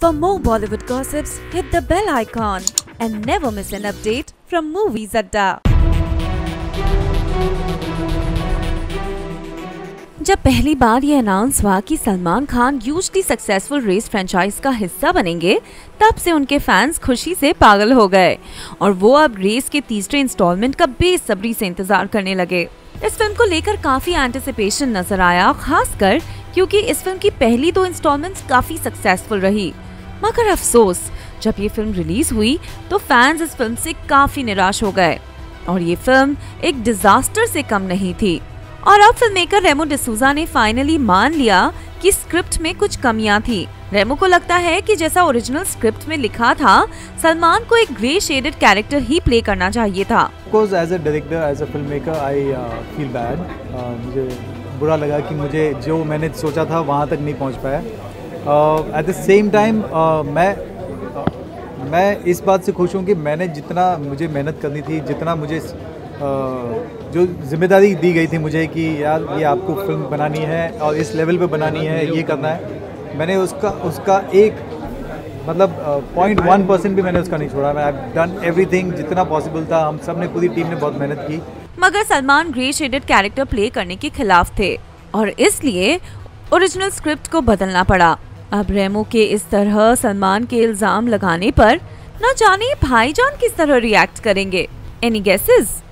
For more Bollywood gossips, hit the bell icon and never miss an update from Movies Adda. जब पहली बार ये announce हुआ कि Salman Khan hugely successful Race franchise का हिस्सा बनेंगे तब से उनके फैंस खुशी से पागल हो गए और वो अब रेस के तीसरे इंस्टॉलमेंट का बेसब्री से इंतज़ार करने लगे इस फ़िल्म को लेकर काफ़ी एंटिसिपेशन नज़र आया खासकर क्योंकि इस फ़िल्म की पहली दो इंस्टॉलमेंट्स काफ़ी सक्सेसफुल रही मगर अफसोस, जब ये फ़िल्म रिलीज़ हुई तो फैंस इस फ़िल्म से काफ़ी निराश हो गए। और ये फ़िल्म एक डिजास्टर से कम नहीं थी। और अब फ़िल्म मेकर रेमो डिसूजा ने फाइनली मान लिया कि स्क्रिप्ट में कुछ कमियाँ थी। रेमो को लगता है कि जैसा ओरिजिनल स्क्रिप्ट में लिखा था, सलमान को एक ग्रे शेडेड कैरेक्टर ही प्ले करना चाहिए था। बैड मुझे बुरा लगा कि मुझे जो मैंने सोचा था, वहाँ तक नहीं पहुँच पाया। एट द सेम टाइम मैं मैं इस बात से खुश हूँ कि मैंने जितना मुझे मेहनत करनी थी जितना मुझे uh, जो ज़िम्मेदारी दी गई थी मुझे कि यार ये आपको फ़िल्म बनानी है और इस लेवल पे बनानी है ये करना है मैंने उसका उसका एक मतलब पॉइंट वन परसेंट भी मैंने उसका नहीं छोड़ा। मैं डन एवरीथिंग जितना पॉसिबल था। हम सबने पूरी टीम ने बहुत मेहनत की। मगर Salman grey shaded character play करने के खिलाफ थे और इसलिए ओरिजिनल स्क्रिप्ट को बदलना पड़ा। अब रेमो के इस तरह सलमान के इल्ज़ाम लगाने पर न जाने भाईजान किस तरह रिएक्ट करेंगे। Any guesses